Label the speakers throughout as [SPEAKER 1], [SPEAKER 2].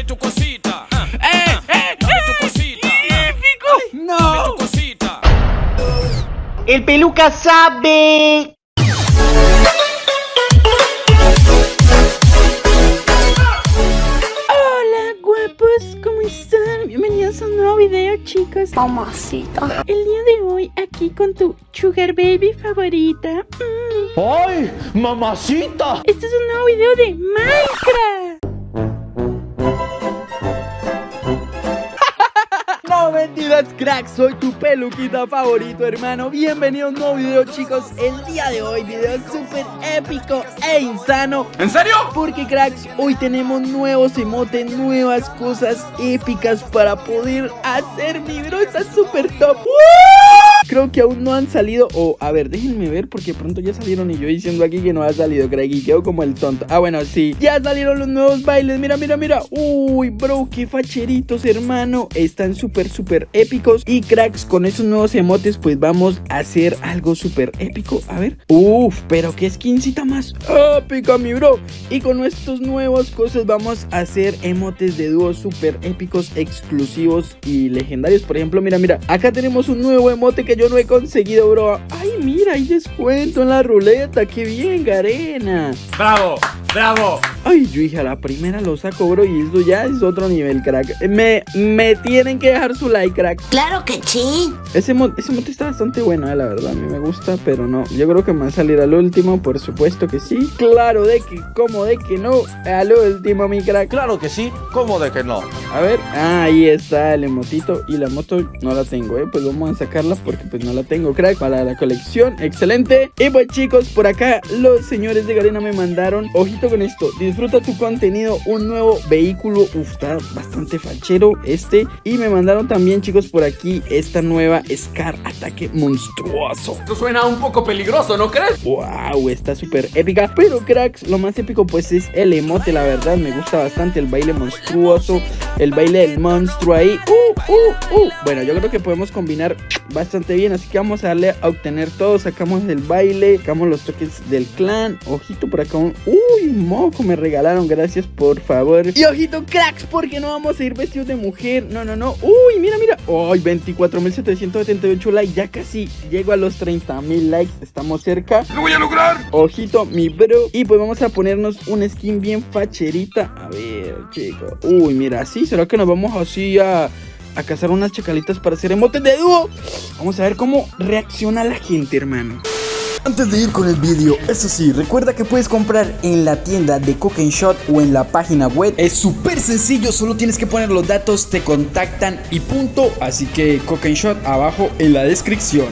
[SPEAKER 1] Dame tu cosita. ah,
[SPEAKER 2] ¡Eh,
[SPEAKER 1] ah,
[SPEAKER 2] eh,
[SPEAKER 1] Dame
[SPEAKER 2] eh!
[SPEAKER 1] tu cosita. ah,
[SPEAKER 2] ¡Épico!
[SPEAKER 1] Dame
[SPEAKER 2] ¡No!
[SPEAKER 1] tu cosita.
[SPEAKER 3] El peluca sabe.
[SPEAKER 4] Hola guapos, ¿cómo están? Bienvenidos a un nuevo video chicos
[SPEAKER 5] Mamacita.
[SPEAKER 4] El día de hoy aquí con tu sugar baby favorita Mm,
[SPEAKER 6] ¡Ay! ¡Mamacita!
[SPEAKER 4] Este es un nuevo video de Minecraft
[SPEAKER 2] mentiras, crack, soy tu peluquita favorito, hermano. Bienvenido a un nuevo video, chicos. El día de hoy, video súper épico e insano.
[SPEAKER 1] ¿En serio?
[SPEAKER 2] Porque, cracks, hoy tenemos nuevos emotes, nuevas cosas épicas para poder hacer mi bro. Está súper top. Creo que aún no han salido. O, a ver, déjenme ver porque pronto ya salieron y yo diciendo aquí que no ha salido, crack. Y quedo como el tonto. Ah, bueno, sí. Ya salieron los nuevos bailes. Mira, mira, mira. Uy, bro, qué facheritos, hermano. Están súper, súper épicos. Y, cracks, con esos nuevos emotes, pues vamos a hacer algo súper épico. A ver. Uf, pero qué skincita más épica, mi bro. Y con estos nuevos cosas vamos a hacer emotes de dúo súper épicos, exclusivos y legendarios. Por ejemplo, mira, mira. Acá tenemos un nuevo emote que yo no he conseguido, bro. Ay, mira, hay descuento en la ruleta. Qué bien, Garena.
[SPEAKER 1] Bravo, bravo.
[SPEAKER 2] Ay, yo dije, a la primera lo saco, bro. Y esto ya es otro nivel, crack. Me, me tienen que dejar su like, crack.
[SPEAKER 5] Claro que sí.
[SPEAKER 2] Ese, mo- ese mote está bastante bueno, eh, la verdad. A mí me gusta, pero no. Yo creo que me va a salir al último, por supuesto que sí. Claro, de que, como de que no. Al último, mi crack.
[SPEAKER 6] Claro que sí, ¿cómo de que no?
[SPEAKER 2] A ver, ah, ahí está el emotito. Y la moto no la tengo, eh. Pues vamos a sacarla porque pues no la tengo, crack. Para la colección, excelente. Y pues chicos, por acá los señores de Garena me mandaron. Ojito con esto. Disfruta tu contenido. Un nuevo vehículo. Uf, está bastante fachero este. Y me mandaron también, chicos, por aquí esta nueva Scar Ataque Monstruoso.
[SPEAKER 1] Esto suena un poco peligroso, ¿no crees?
[SPEAKER 2] Wow, está súper épica. Pero cracks, lo más épico pues es el emote, la verdad. Me gusta bastante el baile monstruoso. El baile del monstruo ahí. Uh, uh, uh. Bueno, yo creo que podemos combinar bastante bien. Así que vamos a darle a obtener todo. Sacamos el baile. Sacamos los toques del clan. Ojito por acá. un- Uy, moco me regalaron. Gracias, por favor. Y ojito, cracks, porque no vamos a ir vestidos de mujer. No, no, no. Uy, mira, mira. Uy, 24.778 likes. Ya casi llego a los 30.000 likes. Estamos cerca.
[SPEAKER 1] ¡Lo voy a lograr!
[SPEAKER 2] Ojito, mi bro. Y pues vamos a ponernos una skin bien facherita. A ver, chicos. Uy, mira, sí. ¿Será que nos vamos así a, a cazar unas chacalitas para hacer emotes de dúo? Vamos a ver cómo reacciona la gente, hermano.
[SPEAKER 7] Antes de ir con el vídeo, eso sí, recuerda que puedes comprar en la tienda de Cocaine Shot o en la página web. Es súper sencillo, solo tienes que poner los datos, te contactan y punto. Así que Cocaine Shot abajo en la descripción.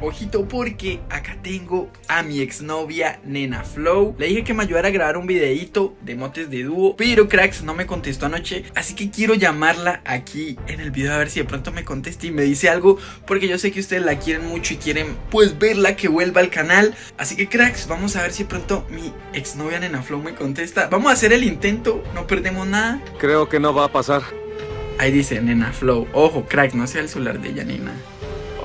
[SPEAKER 2] Ojito porque acá tengo a mi exnovia Nena Flow Le dije que me ayudara a grabar un videito de motes de dúo Pero cracks no me contestó anoche Así que quiero llamarla aquí en el video a ver si de pronto me contesta y me dice algo Porque yo sé que ustedes la quieren mucho y quieren pues verla que vuelva al canal Así que cracks vamos a ver si de pronto mi exnovia Nena Flow me contesta Vamos a hacer el intento, no perdemos nada
[SPEAKER 8] Creo que no va a pasar.
[SPEAKER 2] Ahí dice Nena Flow. Ojo, crack, no sea el celular de ella, nena.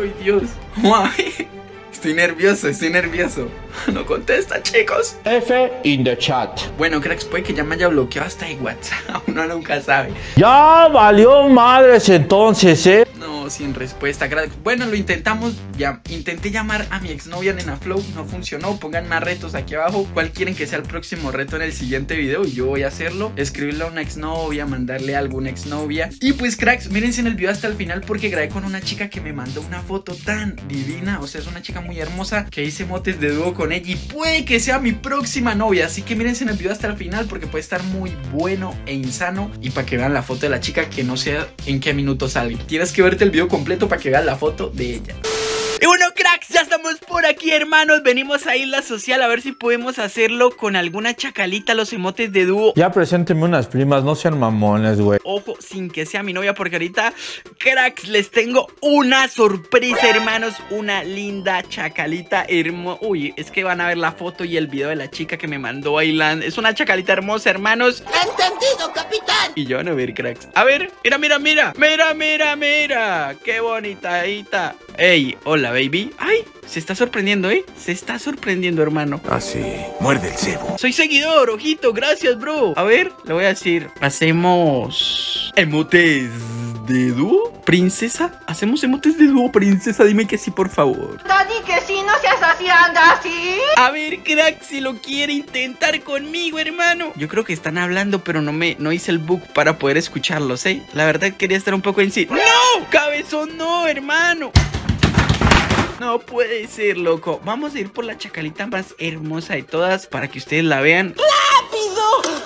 [SPEAKER 2] Ay, Dios. Ay, Estoy nervioso, estoy nervioso. No contesta, chicos.
[SPEAKER 6] F in the chat.
[SPEAKER 2] Bueno, cracks, puede que ya me haya bloqueado hasta de WhatsApp. Uno nunca sabe.
[SPEAKER 6] Ya valió madres entonces, ¿eh?
[SPEAKER 2] Sin respuesta. Bueno, lo intentamos. Ya intenté llamar a mi exnovia Nena Flow. No funcionó. Pongan más retos aquí abajo. ¿Cuál quieren que sea el próximo reto en el siguiente video? Y yo voy a hacerlo. Escribirle a una exnovia, mandarle a alguna exnovia. Y pues, cracks, mírense en el video hasta el final porque grabé con una chica que me mandó una foto tan divina. O sea, es una chica muy hermosa que hice motes de dúo con ella. Y puede que sea mi próxima novia. Así que mírense en el video hasta el final porque puede estar muy bueno e insano. Y para que vean la foto de la chica que no sé en qué minuto sale. Tienes que verte el video completo para que veas la foto de ella. Y bueno, cracks, ya estamos por aquí, hermanos. Venimos a Isla Social a ver si podemos hacerlo con alguna chacalita, los emotes de dúo.
[SPEAKER 6] Ya presénteme unas primas, no sean mamones, güey.
[SPEAKER 2] Ojo, sin que sea mi novia, porque ahorita, cracks, les tengo una sorpresa, hermanos. Una linda chacalita hermosa. Uy, es que van a ver la foto y el video de la chica que me mandó a Island. Es una chacalita hermosa, hermanos.
[SPEAKER 5] Entendido, capitán.
[SPEAKER 2] Y yo van a ver, cracks. A ver, mira, mira, mira. Mira, mira, mira. Qué bonita. Ey, hola, baby. Ay, Se está sorprendiendo, ¿eh? Se está sorprendiendo, hermano.
[SPEAKER 1] Así, muerde el cebo.
[SPEAKER 2] Soy seguidor, ojito, gracias, bro. A ver, le voy a decir, hacemos emotes de dúo, princesa. Hacemos emotes de dúo, princesa. Dime que sí, por favor.
[SPEAKER 5] Dani, que sí, no seas así, anda así.
[SPEAKER 2] A ver, crack, si lo quiere intentar conmigo, hermano. Yo creo que están hablando, pero no me no hice el book para poder escucharlos, ¿eh? La verdad quería estar un poco en sí. ¡No! ¡Cabezón, no, hermano! No puede ser, loco. Vamos a ir por la chacalita más hermosa de todas para que ustedes la vean.
[SPEAKER 5] ¡Rápido!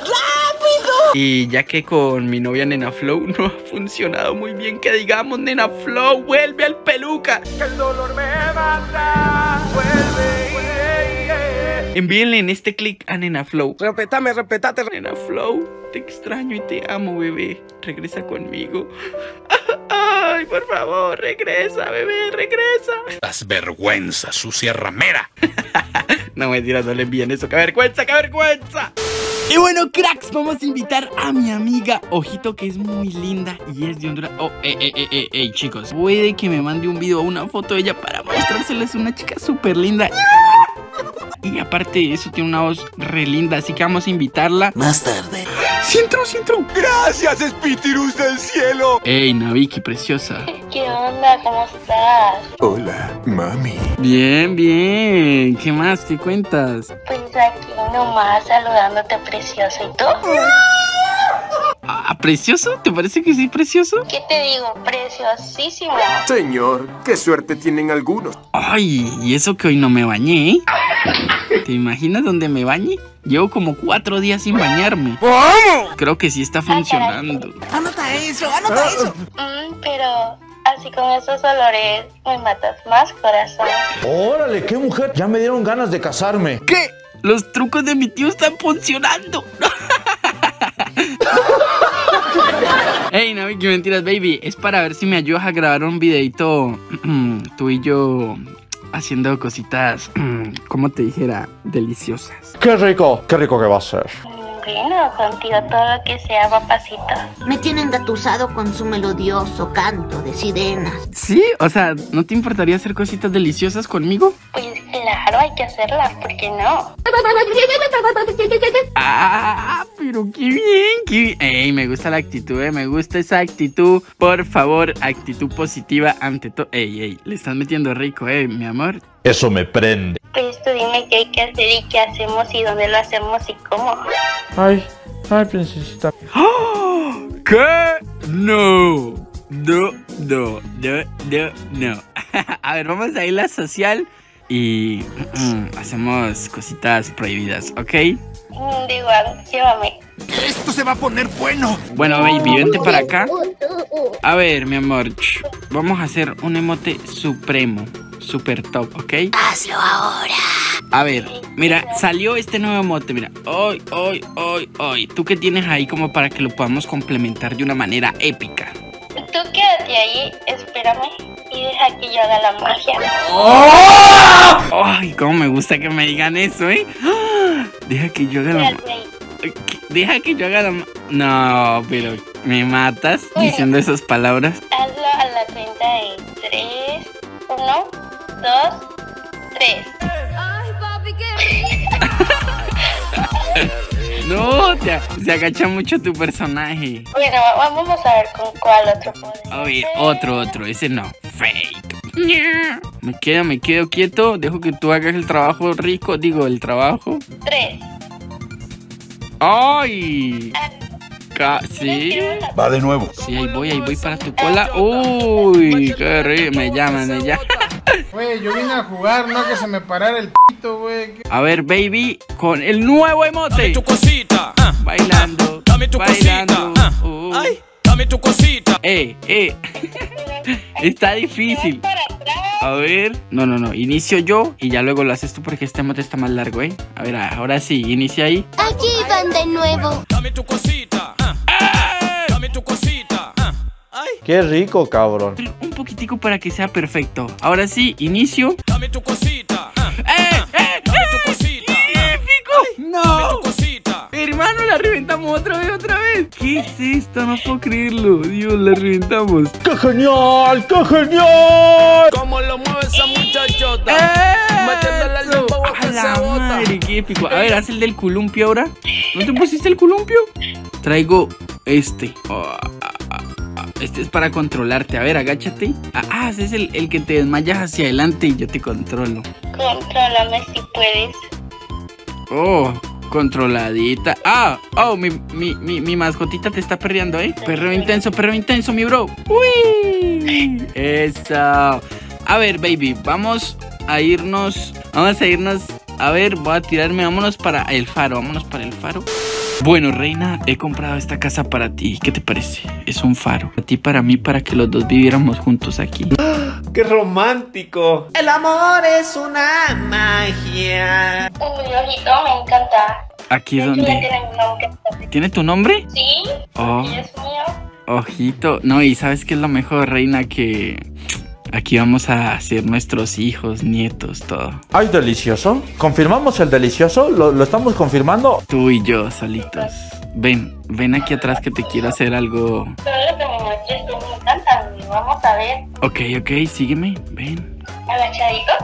[SPEAKER 5] ¡Rápido!
[SPEAKER 2] Y ya que con mi novia Nena Flow no ha funcionado muy bien, que digamos, Nena Flow, vuelve al peluca. Envíenle en este clic a Nena Flow.
[SPEAKER 1] Respetame, respetate.
[SPEAKER 2] Nena Flow, te extraño y te amo, bebé. Regresa conmigo. Ay, por favor, regresa, bebé, regresa.
[SPEAKER 1] Das vergüenza, sucia ramera.
[SPEAKER 2] No me tiras, no le envíen eso. ¡Qué vergüenza, qué vergüenza! Y bueno, cracks, vamos a invitar a mi amiga Ojito, que es muy linda y es de Honduras. Oh, eh, eh, eh, eh, eh, chicos, puede que me mande un video o una foto de ella para mostrárseles una chica súper linda. Y aparte de eso, tiene una voz re linda, así que vamos a invitarla.
[SPEAKER 5] Más tarde.
[SPEAKER 2] ¡Sientro, sientro!
[SPEAKER 1] Gracias, Spitirus del cielo.
[SPEAKER 2] ¡Ey, Naviki, preciosa!
[SPEAKER 8] ¿Qué onda? ¿Cómo estás?
[SPEAKER 1] Hola, mami.
[SPEAKER 2] Bien, bien. ¿Qué más? ¿Qué cuentas?
[SPEAKER 8] Pues aquí nomás saludándote precioso. ¿Y tú?
[SPEAKER 2] Ah, ¿Precioso? ¿Te parece que sí, precioso?
[SPEAKER 8] ¿Qué te digo? Preciosísimo.
[SPEAKER 1] Señor, qué suerte tienen algunos.
[SPEAKER 2] Ay, y eso que hoy no me bañé, ¿eh? ¿Te imaginas dónde me bañe? Llevo como cuatro días sin bañarme. Creo que sí está funcionando.
[SPEAKER 5] Anota eso, anota eso.
[SPEAKER 8] Mm, pero así con esos olores me matas más, corazón.
[SPEAKER 6] Órale, qué mujer. Ya me dieron ganas de casarme.
[SPEAKER 2] ¿Qué? Los trucos de mi tío están funcionando. Ey, no, qué mentiras, baby. Es para ver si me ayudas a grabar un videito tú y yo haciendo cositas, como te dijera, deliciosas.
[SPEAKER 6] Qué rico, qué rico que va a ser.
[SPEAKER 8] Bueno, contigo todo lo que sea, papacito.
[SPEAKER 5] Me tienen gatusado con su melodioso canto de sirenas.
[SPEAKER 2] ¿Sí? O sea, ¿no te importaría hacer cositas deliciosas conmigo?
[SPEAKER 8] Pues claro, hay que hacerlas, ¿por qué no?
[SPEAKER 2] Ah, pero qué bien, qué bien. Ey, me gusta la actitud, eh, me gusta esa actitud. Por favor, actitud positiva ante todo. Ey, ey, le estás metiendo rico, eh, mi amor.
[SPEAKER 6] Eso me prende.
[SPEAKER 8] Pues tú dime qué hay que hacer y qué hacemos y dónde lo hacemos y cómo.
[SPEAKER 6] Ay, ay, princesita.
[SPEAKER 2] ¿Qué? No. No, no, no, no, no. a ver, vamos a ir a la social y mm, hacemos cositas prohibidas, ¿ok?
[SPEAKER 8] Mm, igual, llévame.
[SPEAKER 1] Esto se va a poner bueno.
[SPEAKER 2] Bueno, baby, vente para acá. A ver, mi amor, vamos a hacer un emote supremo, super top, ¿ok?
[SPEAKER 5] Hazlo ahora.
[SPEAKER 2] A ver, mira, salió este nuevo emote, mira. Hoy, hoy, hoy, hoy. ¿Tú qué tienes ahí como para que lo podamos complementar de una manera épica?
[SPEAKER 8] Tú quédate ahí, espérame y deja que yo haga la magia.
[SPEAKER 2] Ay, cómo me gusta que me digan eso, ¿eh? Deja que yo haga la...
[SPEAKER 8] Quédate ahí.
[SPEAKER 2] ma- Deja que yo haga la... ma- No, pero me matas diciendo esas palabras.
[SPEAKER 8] Hazlo a la cuenta en 3, 1, 2, 3.
[SPEAKER 2] No, te, se agacha mucho tu personaje.
[SPEAKER 8] Bueno, vamos a ver con cuál otro podemos.
[SPEAKER 2] A ver, otro, otro, ese no. Fake. Me quedo, me quedo quieto. Dejo que tú hagas el trabajo rico. Digo, el trabajo.
[SPEAKER 8] 3.
[SPEAKER 2] ¡Ay! Ca- ¿Sí?
[SPEAKER 1] Va de nuevo.
[SPEAKER 2] Sí, ahí voy, ahí voy para tu cola. ¡Uy! ¡Qué rico! Me llaman, me llaman.
[SPEAKER 9] Güey, yo vine a jugar, no que se me parara el pito, güey.
[SPEAKER 2] A ver, baby, con el nuevo emote.
[SPEAKER 1] Tu cosita.
[SPEAKER 2] Bailando,
[SPEAKER 1] Dame tu
[SPEAKER 2] bailando.
[SPEAKER 1] cosita. ah.
[SPEAKER 2] Uh.
[SPEAKER 1] Ay, dame tu cosita.
[SPEAKER 2] Eh, eh. Está difícil. A ver. No, no, no. Inicio yo y ya luego lo haces tú porque este emote está más largo, ¿eh? A ver, ahora sí. Inicia ahí.
[SPEAKER 5] Aquí van de nuevo.
[SPEAKER 1] Dame tu cosita. ah. Dame tu cosita. ah. Ay,
[SPEAKER 6] Qué rico, cabrón.
[SPEAKER 2] Un poquitico para que sea perfecto. Ahora sí, inicio.
[SPEAKER 1] dame tu cosita. ah.
[SPEAKER 2] ¡Eh, eh,
[SPEAKER 1] Dame tu
[SPEAKER 2] eh!
[SPEAKER 1] cosita. Dame
[SPEAKER 2] ¡No! La reventamos otra vez, otra vez. ¿Qué es esto? No puedo creerlo. Dios, la reventamos.
[SPEAKER 6] ¡Qué genial! ¡Qué genial!
[SPEAKER 1] ¿Cómo lo mueve esa muchachota?
[SPEAKER 2] ¡Eso!
[SPEAKER 1] Metiéndole al dembow
[SPEAKER 2] ¡A la madre, qué épico! A ver, haz el del columpio ahora. ¿No te pusiste el columpio? Traigo este. Oh, ah, ah, ah. Este es para controlarte. A ver, agáchate. Ah, ah, ese es el, el que te desmayas hacia adelante y yo te controlo.
[SPEAKER 8] Contrólame si puedes.
[SPEAKER 2] Oh, controladita. Ah, oh, mi, mi, mi, mi mascotita te está perreando, ¿eh? Perreo intenso, perreo intenso, mi bro. Uy, eso. A ver, baby, vamos a irnos. Vamos a irnos. A ver, voy a tirarme. Vámonos para el faro. Vámonos para el faro. Bueno, reina, he comprado esta casa para ti. ¿Qué te parece? Es un faro. Para ti, para mí, para que los dos viviéramos juntos aquí.
[SPEAKER 3] ¡Qué romántico! El amor es una magia.
[SPEAKER 8] Uy, ojito, me encanta.
[SPEAKER 2] Aquí es donde.
[SPEAKER 8] tiene un nombre.
[SPEAKER 2] ¿Tiene tu nombre?
[SPEAKER 8] Sí,
[SPEAKER 2] Oh.
[SPEAKER 8] y es mío.
[SPEAKER 2] Ojito, no, y sabes qué es lo mejor, reina, que aquí vamos a ser nuestros hijos, nietos, todo.
[SPEAKER 6] ¡Ay, delicioso! ¿Confirmamos el delicioso? ¿Lo, lo estamos confirmando?
[SPEAKER 2] Tú y yo solitos. Ven, ven aquí atrás que te quiero hacer algo.
[SPEAKER 8] Vamos a ver.
[SPEAKER 2] Ok, ok, sígueme, ven.
[SPEAKER 8] Agachaditos.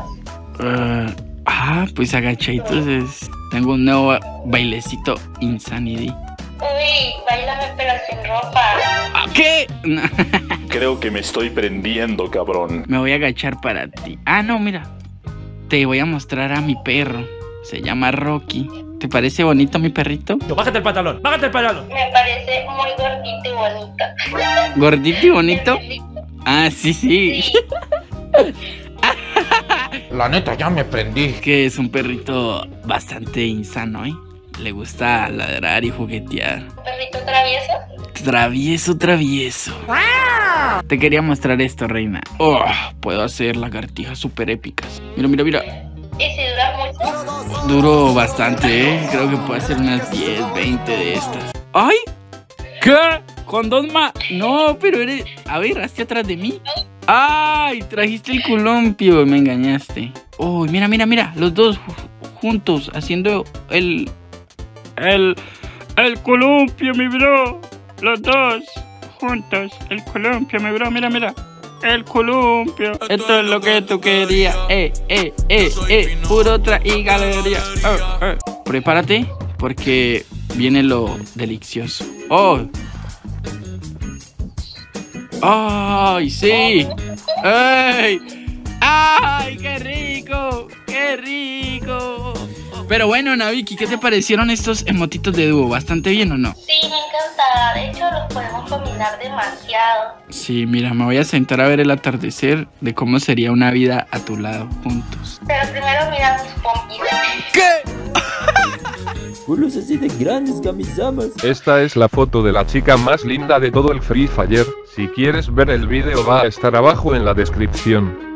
[SPEAKER 2] Eh, ah, pues agachaditos es... Tengo un nuevo bailecito Insanity.
[SPEAKER 8] Uy, bailame pero sin ropa.
[SPEAKER 2] ¿Ah, ¿Qué? No,
[SPEAKER 10] Creo que me estoy prendiendo, cabrón.
[SPEAKER 2] Me voy a agachar para ti. Ah, no, mira. Te voy a mostrar a mi perro. Se llama Rocky. ¿Te parece bonito mi perrito?
[SPEAKER 1] Bájate el pantalón, bájate el pantalón.
[SPEAKER 8] Me parece muy gordito y bonito.
[SPEAKER 2] ¿Gordito y bonito? Ah, sí, sí.
[SPEAKER 6] La neta, ya me prendí.
[SPEAKER 2] Que es un perrito bastante insano, ¿eh? Le gusta ladrar y juguetear.
[SPEAKER 8] Perrito travieso.
[SPEAKER 2] Travieso, travieso. Te quería mostrar esto, reina. Oh, puedo hacer lagartijas súper épicas. Mira, mira, mira.
[SPEAKER 8] Y si dura mucho.
[SPEAKER 2] Duró bastante, ¿eh? Creo que puedo hacer unas 10, 20 de estas. ¡Ay! ¿Qué? ¿Con dos más? No, pero eres... A ver, hazte atrás de mí. ¡Ay! Trajiste el columpio. Me engañaste. ¡Uy! mira, mira, mira. Los dos ju- juntos haciendo el... El... El columpio, mi bro. Los dos juntos. El columpio, mi bro. Mira, mira. El columpio. Esto es lo que tú querías. Eh, eh, eh, eh. Puro otra y galería. Eh, eh. Prepárate porque viene lo delicioso. Oh. ¡Ay, sí! ¡Ay! ¡Ay, qué rico! ¡Qué rico! Pero bueno, Naviki, ¿qué te parecieron estos emotitos de dúo? ¿Bastante bien o no?
[SPEAKER 8] Sí, me encanta. De hecho, los podemos combinar demasiado.
[SPEAKER 2] Sí, mira, me voy a sentar a ver el atardecer de cómo sería una vida a tu lado juntos.
[SPEAKER 8] Pero primero mira mis pompis.
[SPEAKER 11] Culos así de grandes, camisamas.
[SPEAKER 12] Esta es la foto de la chica más linda de todo el Free Fire. Si quieres ver el vídeo va a estar abajo en la descripción.